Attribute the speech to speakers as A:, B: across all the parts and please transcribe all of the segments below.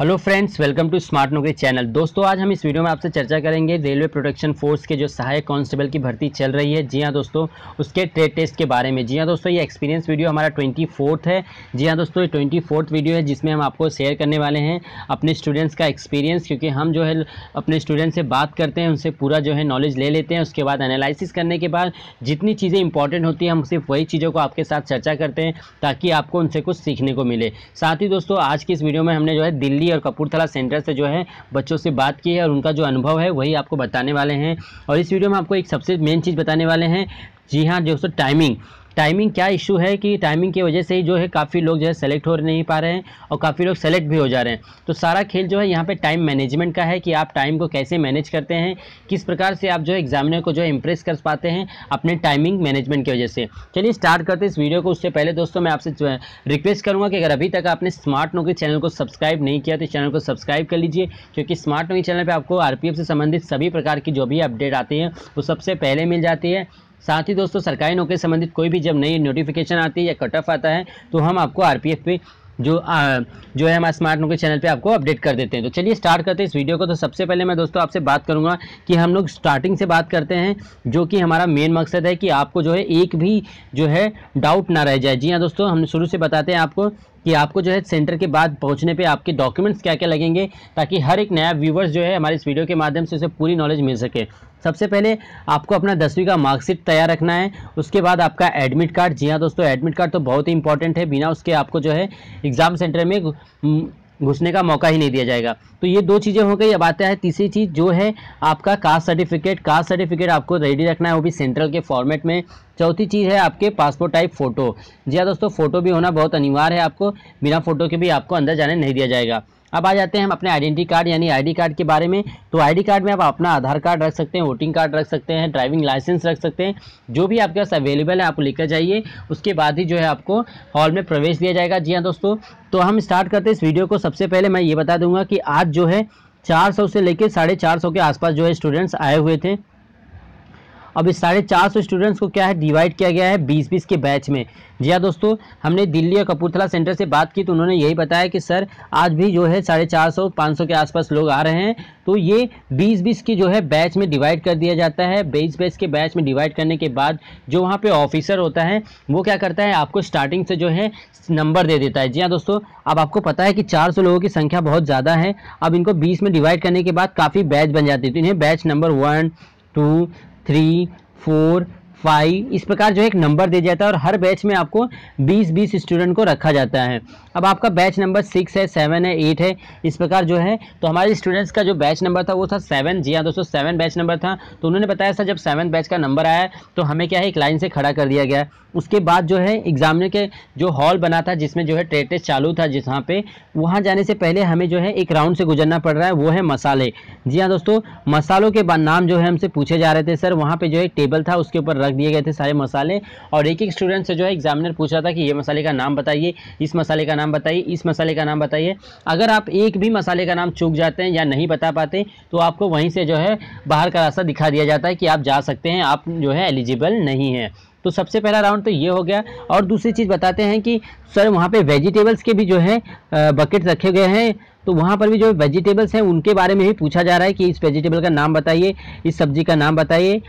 A: Hello friends welcome to smart Naukri channel दोस्तों, आज हम इस वीडियो में आपसे चर्चा करेंगे रेलवे प्रोटेक्शन फोर्स के जो सहायक कांस्टेबल की भर्ती चल रही है। जी हाँ दोस्तों, उसके ट्रेड टेस्ट के बारे में। जी हाँ दोस्तों, ये एक्सपीरियंस वीडियो हमारा ट्वेंटी फोर्थ है। जी हाँ दोस्तों, ये ट्वेंटी फोर्थ वीडियो है जिसमें हम आपको शेयर करने वाले हैं अपने स्टूडेंट्स का एक्सपीरियंस क्योंकि हम जो है अपने स्टूडेंट से बात करते हैं, उनसे पूरा जो है नॉलेज ले लेते हैं। उसके बाद एनालिसिस करने के बाद जितनी चीज़ें इंपॉर्टेंट होती हैं, हम सिर्फ़ वही चीज़ों को आपके साथ चर्चा करते हैं ताकि आपको उनसे कुछ सीखने को मिले। साथ ही दोस्तों, आज की इस वीडियो में हमने जो है दिल्ली और कपूरथला सेंटर सेंटर से जो है बच्चों से बात की है और उनका जो अनुभव है वही आपको बताने वाले हैं। और इस वीडियो में आपको एक सबसे मेन चीज़ बताने वाले हैं। जी हाँ दोस्तों टाइमिंग टाइमिंग क्या इशू है कि टाइमिंग की वजह से ही जो है काफ़ी लोग जो है सेलेक्ट हो नहीं पा रहे हैं और काफ़ी लोग सेलेक्ट भी हो जा रहे हैं। तो सारा खेल जो है यहाँ पे टाइम मैनेजमेंट का है कि आप टाइम को कैसे मैनेज करते हैं, किस प्रकार से आप जो है एग्जामिनर को जो है इम्प्रेस कर पाते हैं अपने टाइमिंग मैनेजमेंट की वजह से। चलिए स्टार्ट करते इस वीडियो को। उससे पहले दोस्तों मैं आपसे रिक्वेस्ट करूँगा कि अगर अभी तक आपने स्मार्ट नौकरी चैनल को सब्सक्राइब नहीं किया तो चैनल को सब्सक्राइब कर लीजिए, क्योंकि स्मार्ट नौकरी चैनल पर आपको आरपीएफ से संबंधित सभी प्रकार की जो भी अपडेट आती है, वो सबसे पहले मिल जाती है। साथ ही दोस्तों सरकारी नौकरी संबंधित कोई भी जब नई नोटिफिकेशन आती है या कट ऑफ़ आता है तो हम आपको आरपीएफ पे जो आ, जो है हमारे स्मार्ट नौकरी चैनल पे आपको अपडेट कर देते हैं। तो चलिए स्टार्ट करते हैं इस वीडियो को। तो सबसे पहले मैं दोस्तों आपसे बात करूँगा कि हम लोग स्टार्टिंग से बात करते हैं जो कि हमारा मेन मकसद है कि आपको जो है एक भी जो है डाउट ना रह जाए। जी हाँ दोस्तों हम शुरू से बताते हैं आपको कि आपको जो है सेंटर के बाद पहुँचने पे आपके डॉक्यूमेंट्स क्या क्या लगेंगे ताकि हर एक नया व्यूवर्स जो है हमारे इस वीडियो के माध्यम से उसे पूरी नॉलेज मिल सके। सबसे पहले आपको अपना दसवीं का मार्कशीट तैयार रखना है, उसके बाद आपका एडमिट कार्ड जी हाँ दोस्तों एडमिट कार्ड तो बहुत ही इंपॉर्टेंट है, बिना उसके आपको जो है एग्ज़ाम सेंटर में घुसने का मौका ही नहीं दिया जाएगा। तो ये दो चीज़ें हो गई, अब आता है तीसरी चीज़, जो है आपका कास्ट सर्टिफिकेट कास्ट सर्टिफिकेट आपको रेडी रखना है, वो भी सेंट्रल के फॉर्मेट में। चौथी चीज़ है आपके पासपोर्ट टाइप फ़ोटो जी हाँ दोस्तों फ़ोटो भी होना बहुत अनिवार्य है आपको, बिना फ़ोटो के भी आपको अंदर जाने नहीं दिया जाएगा। अब आ जाते हैं हम अपने आइडेंटिटी कार्ड यानी आईडी कार्ड के बारे में। तो आईडी कार्ड में आप अपना आधार कार्ड रख सकते हैं वोटिंग कार्ड रख सकते हैं ड्राइविंग लाइसेंस रख सकते हैं। जो भी आपके पास अवेलेबल है, आप लेकर जाइए। उसके बाद ही जो है आपको हॉल में प्रवेश दिया जाएगा। जी हाँ दोस्तों तो हम स्टार्ट करते हैं इस वीडियो को। सबसे पहले मैं ये बता दूँगा कि आज जो है चार सौ से लेकर साढ़े चार के आसपास जो है स्टूडेंट्स आए हुए थे। अब इस साढ़े चार सौ स्टूडेंट्स को क्या है डिवाइड किया गया है बीस बीस के बैच में। जी हाँ दोस्तों, हमने दिल्ली और कपूरथला सेंटर से बात की तो उन्होंने यही बताया कि सर, आज भी जो है साढ़े चार सौ, पाँच सौ के आसपास लोग आ रहे हैं तो ये बीस बीस की जो है बैच में डिवाइड कर दिया जाता है। बीस बैच के बैच में डिवाइड करने के बाद जो वहाँ पर ऑफिसर होता है, वो क्या करता है, आपको स्टार्टिंग से जो है नंबर दे देता है। जी हाँ दोस्तों, अब आपको पता है कि 400 लोगों की संख्या बहुत ज़्यादा है। अब इनको 20 में डिवाइड करने के बाद काफ़ी बैच बन जाती है। तो इन्हें batch number one two three four five, इस प्रकार जो एक नंबर दे जाता है और हर बैच में आपको 20-20 स्टूडेंट को रखा जाता है। अब आपका बैच नंबर सिक्स है, सेवन है, एट है, इस प्रकार जो है तो हमारे स्टूडेंट्स का जो बैच नंबर था वो था सेवन, जी हाँ दोस्तों, सेवन बैच नंबर था तो उन्होंने बताया सर जब सेवन बैच का नंबर आया तो हमें क्या है, एक लाइन से खड़ा कर दिया गया। उसके बाद जो है एग्जामिनर के जो हॉल बना था, जिसमें जो है ट्रेड टेस्ट चालू था जहाँ पे, वहाँ जाने से पहले हमें जो है, एक राउंड से गुजरना पड़ रहा है, वो है मसाले। जी हाँ दोस्तों, मसालों के नाम जो है हमसे पूछे जा रहे थे, सर, वहाँ पे जो है टेबल था, उसके ऊपर रख दिए गए थे सारे मसाले। और एक एक स्टूडेंट से जो है एग्जामिनर पूछ रहा था कि ये मसाले का नाम बताइए, इस मसाले का नाम बताइए, इस मसाले का नाम बताइए। अगर आप एक भी मसाले का नाम चूक जाते हैं या नहीं बता पाते तो आपको वहीं से जो है बाहर का रास्ता दिखा दिया जाता है कि आप जा सकते हैं, आप जो है एलिजिबल नहीं है। तो सबसे पहला राउंड तो ये हो गया। और दूसरी चीज़ बताते हैं कि सर वहाँ पे वेजिटेबल्स के भी जो है बकेट रखे गए हैं। तो वहाँ पर भी जो वेजिटेबल्स हैं, उनके बारे में भी पूछा जा रहा है कि इस वेजिटेबल का नाम बताइए, इस सब्ज़ी का नाम बताइए।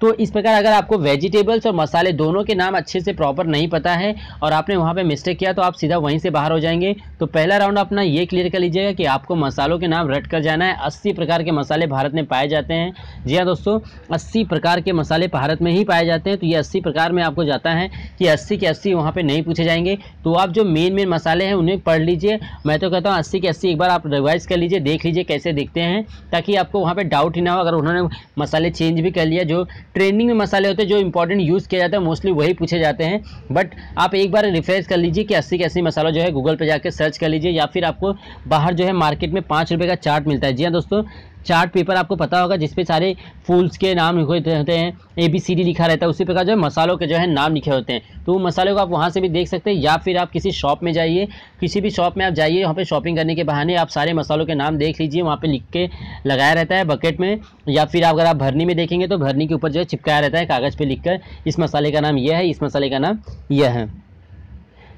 A: तो इस प्रकार अगर आपको वेजिटेबल्स और मसाले दोनों के नाम अच्छे से प्रॉपर नहीं पता है और आपने वहाँ पे मिस्टेक किया तो आप सीधा वहीं से बाहर हो जाएँगे। तो पहला राउंड अपना ये क्लियर कर लीजिएगा कि आपको मसालों के नाम रट कर जाना है। अस्सी प्रकार के मसाले भारत में पाए जाते हैं। जी हाँ दोस्तों, अस्सी प्रकार के मसाले भारत में ही पाए जाते हैं। तो ये अस्सी प्रकार में आपको जाता है कि अस्सी के अस्सी वहाँ पर नहीं पूछे जाएँगे। तो आप जो मेन मेन मसाले हैं उन्हें पढ़ लीजिए। मैं तो कहता हूँ, अस्सी के अस्सी एक बार आप रिवाइज कर लीजिए, देख लीजिए कैसे दिखते हैं, ताकि आपको वहाँ पर डाउट ही ना हो। अगर उन्होंने मसाले चेंज भी कर लिया, जो ट्रेंडिंग में मसाले होते हैं जो इंपॉर्टेंट यूज़ किया जाता है मोस्टली वही पूछे जाते हैं। बट आप एक बार रिफ्रेस कर लीजिए कि अस्सी के अस्सी मसाला जो है गूगल पर जाकर सर्च कर लीजिए या फिर आपको बाहर जो है मार्केट में पाँच रुपये का चार्ट मिलता है। जी हाँ दोस्तों चार्ट पेपर आपको पता होगा जिसपे सारे फूल्स के नाम लिखे होते हैं ए बी सी डी लिखा रहता है, उसी प्रकार जो है मसालों के जो है नाम लिखे होते हैं। तो वो मसालों को आप वहाँ से भी देख सकते हैं, या फिर आप किसी शॉप में जाइए, किसी भी शॉप में आप जाइए, वहाँ पे शॉपिंग करने के बहाने आप सारे मसालों के नाम देख लीजिए, वहाँ पे लिख के लगाया रहता है बकेट में, या फिर अगर आप भरनी में देखेंगे तो भरनी के ऊपर जो है चिपकाया रहता है कागज़ पर लिख इस मसाले का नाम यह है, इस मसाले का नाम यह है।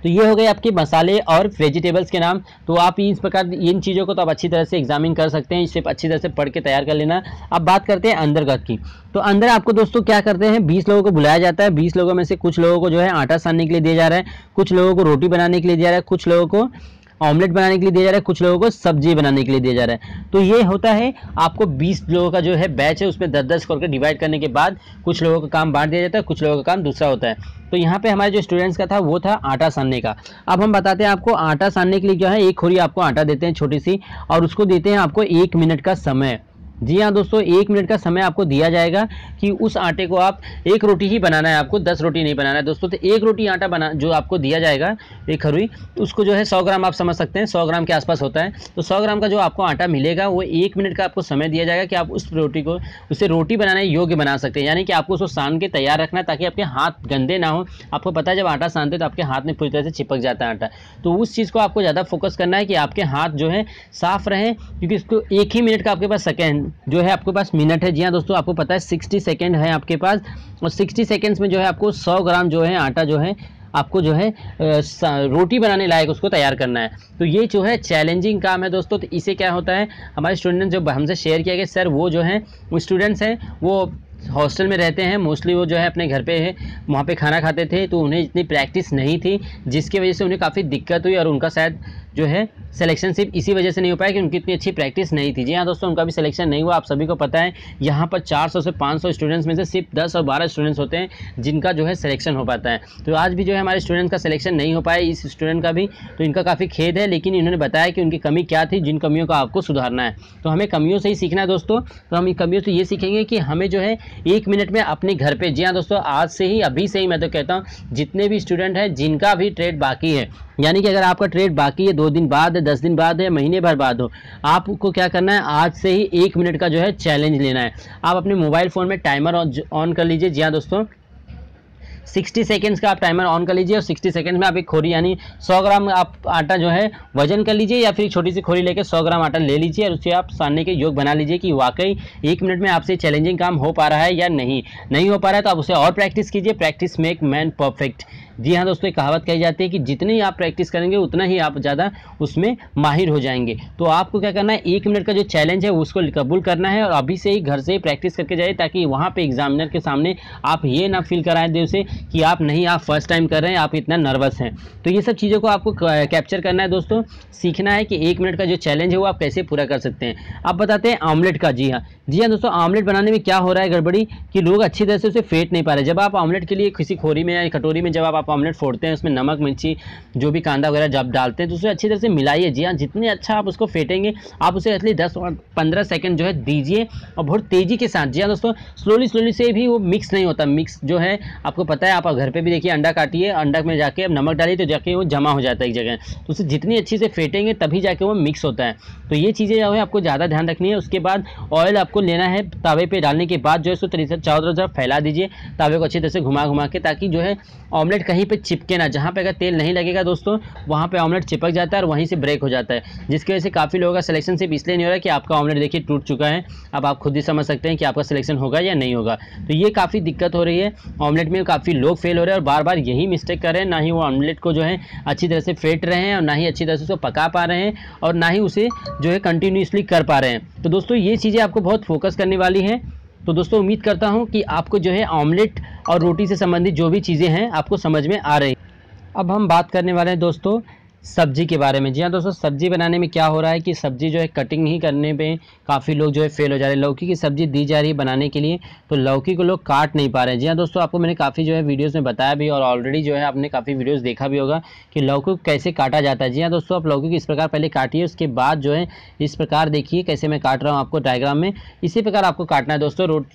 A: तो ये हो गए आपके मसाले और वेजिटेबल्स के नाम। तो आप इस प्रकार इन चीज़ों को तो आप अच्छी तरह से एग्जामिन कर सकते हैं, इसे अच्छी तरह से पढ़ के तैयार कर लेना। अब बात करते हैं अंदरगत की। तो अंदर आपको दोस्तों क्या करते हैं? बीस लोगों को बुलाया जाता है। बीस लोगों में से कुछ लोगों को जो है आटा सानने के लिए दिया जा रहा है, कुछ लोगों को रोटी बनाने के लिए दिया जा रहा है, कुछ लोगों को ऑमलेट बनाने के लिए दिया जा रहा है, कुछ लोगों को सब्ज़ी बनाने के लिए दिया जा रहा है। तो ये होता है, आपको 20 लोगों का जो है बैच है, उसमें दस दस करके डिवाइड करने के बाद कुछ लोगों का काम बांट दिया जाता है, कुछ लोगों का काम दूसरा होता है। तो यहाँ पे हमारे जो स्टूडेंट्स का था, वो था आटा सानने का। अब हम बताते हैं आपको आटा सानने के लिए जो है, एक खोरी आपको आटा देते हैं छोटी सी, और उसको देते हैं आपको एक मिनट का समय। जी हाँ दोस्तों, एक मिनट का समय आपको दिया जाएगा कि उस आटे को आप एक रोटी ही बनाना है आपको, दस रोटी नहीं बनाना है। दोस्तों तो एक रोटी आटा बना, जो आपको दिया जाएगा एक खरुई, उसको जो है सौ ग्राम आप समझ सकते हैं, सौ ग्राम के आसपास होता है। तो सौ ग्राम का जो आपको आटा मिलेगा, वो एक मिनट का आपको समय दिया जाएगा कि आप उस रोटी को, उसे रोटी बनाने योग्य बना सकते हैं। यानी कि आपको उसको सान के तैयार रखना है ताकि आपके हाथ गंदे ना हो। आपको पता है, जब आटा सानते तो आपके हाथ में पूरी तरह से चिपक जाता है आटा। तो उस चीज़ को आपको ज़्यादा फोकस करना है कि आपके हाथ जो है साफ़ रहें, क्योंकि इसको एक ही मिनट का आपके पास सेकेंड जो है आपके पास मिनट है। जी हाँ दोस्तों, आपको पता है सिक्सटी सेकेंड है आपके पास। और सिक्सटी सेकेंड्स में जो है आपको सौ ग्राम जो है आटा जो है, आपको जो है रोटी बनाने लायक उसको तैयार करना है। तो ये जो है चैलेंजिंग काम है दोस्तों। तो इसे क्या होता है, हमारे स्टूडेंट जो हमसे शेयर किया गया सर, वो जो है स्टूडेंट्स हैं, वो हॉस्टल में रहते हैं, मोस्टली वो जो है अपने घर पे है, वहाँ पे खाना खाते थे तो उन्हें इतनी प्रैक्टिस नहीं थी, जिसकी वजह से उन्हें काफ़ी दिक्कत हुई और उनका शायद जो है सिलेक्शन सिर्फ़ इसी वजह से नहीं हो पाया कि उनकी इतनी अच्छी प्रैक्टिस नहीं थी। जी हाँ दोस्तों, उनका भी सिलेक्शन नहीं हुआ, आप सभी को पता है, यहाँ पर 400 से 500 स्टूडेंट्स में से सिर्फ़ 10 और 12 स्टूडेंट्स होते हैं, जिनका जो है सिलेक्शन हो पाता है। तो आज भी जो है हमारे स्टूडेंट्स का सिलेक्शन नहीं हो पाया इस स्टूडेंट का भी तो इनका काफ़ी खेद है, लेकिन इन्होंने बताया कि उनकी कमी क्या थी, जिन कमियों का आपको सुधारना है। तो हमें कमियों से ही सीखना है दोस्तों तो हम इन कमियों से ये सीखेंगे कि हमें जो है एक मिनट में अपने घर पे। जी हाँ दोस्तों, आज से ही, अभी से ही मैं तो कहता हूँ, जितने भी स्टूडेंट हैं, जिनका भी ट्रेड बाकी है, यानी कि अगर आपका ट्रेड बाकी है, दो दिन बाद है, दस दिन बाद है, महीने भर बाद हो, आपको क्या करना है, आज से ही एक मिनट का जो है चैलेंज लेना है। आप अपने मोबाइल फ़ोन में टाइमर ऑन कर लीजिए। जी हाँ दोस्तों 60 सेकेंड्स का आप टाइमर ऑन कर लीजिए और 60 सेकेंड्स में आप एक खोरी, यानी 100 ग्राम आप आटा जो है, वज़न कर लीजिए या फिर छोटी सी खोरी लेकर 100 ग्राम आटा ले लीजिए और उसे आप सानने के योग बना लीजिए कि वाकई एक मिनट में आपसे चैलेंजिंग काम हो पा रहा है या नहीं। नहीं हो पा रहा है तो आप उसे और प्रैक्टिस कीजिए। प्रैक्टिस मेक मैन परफेक्ट जी हाँ दोस्तों, एक कहावत कही जाती है कि जितनी आप प्रैक्टिस करेंगे, उतना ही आप ज़्यादा उसमें माहिर हो जाएँगे। तो आपको क्या करना है, एक मिनट का जो चैलेंज है, उसको कबूल करना है और अभी से ही घर से ही प्रैक्टिस करके जाइए ताकि वहाँ पर एग्जामिनर के सामने आप ये ना फील कराएँ देव से कि आप नहीं, आप फ़र्स्ट टाइम कर रहे हैं, आप इतना नर्वस हैं। तो ये सब चीज़ों को आपको कैप्चर करना है दोस्तों। सीखना है कि एक मिनट का जो चैलेंज है, वो आप कैसे पूरा कर सकते हैं। आप बताते हैं ऑमलेट का। जी हाँ। जी हाँ दोस्तों ऑमलेट बनाने में क्या हो रहा है गड़बड़ी? कि लोग अच्छी तरह से उसे फेंट नहीं पा रहे। जब आप ऑमलेट के लिए किसी खोरी में या कटोरी में जब आप ऑमलेट फोड़ते हैं, उसमें नमक, मिर्ची, जो भी कांदा वगैरह जब डालते हैं तो उसे अच्छी तरह से मिलाइए जी। हाँ जितने अच्छा आप उसको फेंटेंगे, आप उसे एटलीस्ट दस और पंद्रह सेकेंड जो है दीजिए और बहुत तेज़ी के साथ। जी हाँ दोस्तों स्लोली स्लोली से भी वो मिक्स नहीं होता। मिक्स जो है, आपको पता है, आप घर पर भी देखिए, अंडा काटिए, अंडा में जाके अब नमक डालिए तो जाके वो जमा हो जाता है एक जगह। तो उसे जितनी अच्छी से फेंटेंगे, तभी जाके वो मिक्स होता है। तो ये चीज़ें जो है, आपको ज़्यादा ध्यान रखनी है। उसके बाद ऑयल आपको लेना है तावे पे डालने के बाद जो है, उसको तरीके से चारों तरफ़ फैला दीजिए, तावे को अच्छी तरह से घुमा घुमा के, ताकि जो है ऑमलेट कहीं पे चिपके ना। जहाँ पे अगर तेल नहीं लगेगा दोस्तों, वहाँ पे ऑमलेट चिपक जाता है और वहीं से ब्रेक हो जाता है। जिसकी वजह से काफ़ी लोगों का सिलेक्शन सिर्फ़ इसलिए नहीं हो रहा है कि आपका ऑमलेट देखिए टूट चुका है। अब आप खुद ही समझ सकते हैं कि आपका सिलेक्शन होगा या नहीं होगा। तो ये काफ़ी दिक्कत हो रही है। ऑमलेट में काफ़ी लोग फेल हो रहे हैं और बार बार यही मिस्टेक कर रहे हैं। ना ही वो ऑमलेट को जो है अच्छी तरह से फेंट रहे हैं और ना ही अच्छी तरह से उसको पका पा रहे हैं और ना ही उसे जो है कंटिन्यूसली कर पा रहे हैं। तो दोस्तों, ये चीज़ें आपको बहुत फोकस करने वाली हैं। तो दोस्तों, उम्मीद करता हूँ कि आपको जो है ऑमलेट और रोटी से संबंधित जो भी चीज़ें हैं, आपको समझ में आ रही। अब हम बात करने वाले हैं दोस्तों सब्ज़ी के बारे में। जी हाँ दोस्तों, सब्ज़ी बनाने में क्या हो रहा है कि सब्ज़ी जो है कटिंग ही करने पे काफ़ी लोग जो है फेल हो जा रहे हैं। लौकी की सब्ज़ी दी जा रही है बनाने के लिए तो लौकी को लोग काट नहीं पा रहे हैं। जी हाँ दोस्तों, आपको मैंने काफ़ी जो है वीडियोस में बताया भी और ऑलरेडी जो है आपने काफ़ी वीडियोज़ देखा भी होगा कि लौकी को कैसे काटा जाता है। जी हाँ दोस्तों, आप लौकी को इस प्रकार पहले काटिए, उसके बाद जो है इस प्रकार देखिए कैसे मैं काट रहा हूँ आपको डायग्राम में। इसी प्रकार आपको काटना है दोस्तों, रोट,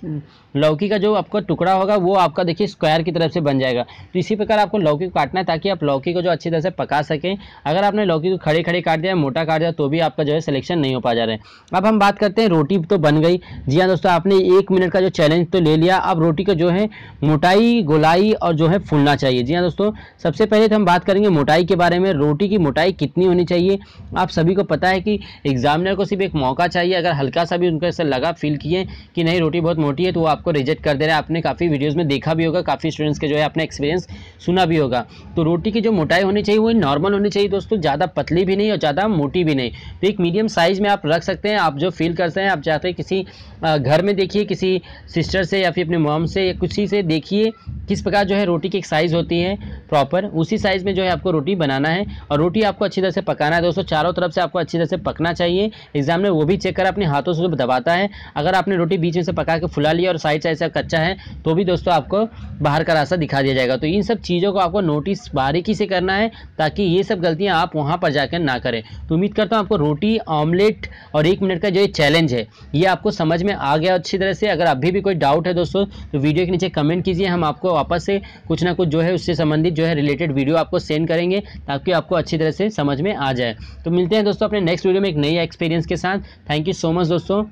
A: लौकी का जो आपका टुकड़ा होगा वो आपका देखिए स्क्वायर की तरफ़ से बन जाएगा। तो इसी प्रकार आपको लौकी को काटना है ताकि आप लौकी को जो अच्छी तरह से पका सकें अगर आपने लौकी को खड़े खड़े काट दिया, मोटा काट दिया तो भी आपका जो है सिलेक्शन नहीं हो पा जा रहा है। अब हम बात करते हैं, रोटी तो बन गई। जी हाँ दोस्तों, आपने एक मिनट का जो चैलेंज तो ले लिया। अब रोटी का जो है मोटाई, गोलाई और जो है फूलना चाहिए। जी हाँ दोस्तों, सबसे पहले तो हम बात करेंगे मोटाई के बारे में। रोटी की मोटाई कितनी होनी चाहिए? आप सभी को पता है कि एग्जामिनर को सिर्फ़ एक मौका चाहिए। अगर हल्का सा भी उनको ऐसा लगा फील किए कि नहीं, रोटी बहुत मोटी है तो वो आपको रिजेक्ट कर दे रहे हैं। आपने काफ़ी वीडियोज़ में देखा भी होगा, काफ़ी स्टूडेंट्स के जो है अपने एक्सपीरियंस सुना भी होगा। तो रोटी की जो मोटाई होनी चाहिए, वो नॉर्मल होनी चाहिए। दोस्तों, ज़्यादा पतली भी नहीं और ज़्यादा मोटी भी नहीं। तो एक मीडियम साइज़ में आप रख सकते हैं, आप जो फील करते हैं, आप चाहते हैं किसी घर में देखिए, किसी सिस्टर से या फिर अपने मॉम से या किसी से देखिए किस प्रकार जो है रोटी की एक साइज़ होती है प्रॉपर उसी साइज़ में जो है आपको रोटी बनाना है। और रोटी आपको अच्छी तरह से पकाना है दोस्तों, चारों तरफ़ से आपको अच्छी तरह से पकना चाहिए। एग्ज़ाम में वो भी चेक कर, अपने हाथों से जो दबाता है। अगर आपने रोटी बीच में से पका के फुला लिया और साइड साइड से कच्चा है तो भी दोस्तों आपको बाहर का रास्ता दिखा दिया जाएगा। तो इन सब चीज़ों को आपको नोटिस बारीकी से करना है, ताकि ये सब गलतियाँ आप वहाँ पर जाकर ना करें। तो उम्मीद करता हूँ आपको रोटी, ऑमलेट और एक मिनट का जो ये चैलेंज है, ये आपको समझ में आ गया अच्छी तरह से। अगर अभी भी कोई डाउट है दोस्तों तो वीडियो के नीचे कमेंट कीजिए। हम आपको वापस से कुछ ना कुछ जो है उससे संबंधित जो है रिलेटेड वीडियो आपको सेंड करेंगे, ताकि आपको अच्छी तरह से समझ में आ जाए। तो मिलते हैं दोस्तों अपने नेक्स्ट वीडियो में एक नई एक्सपीरियंस के साथ। थैंक यू सो मच दोस्तों।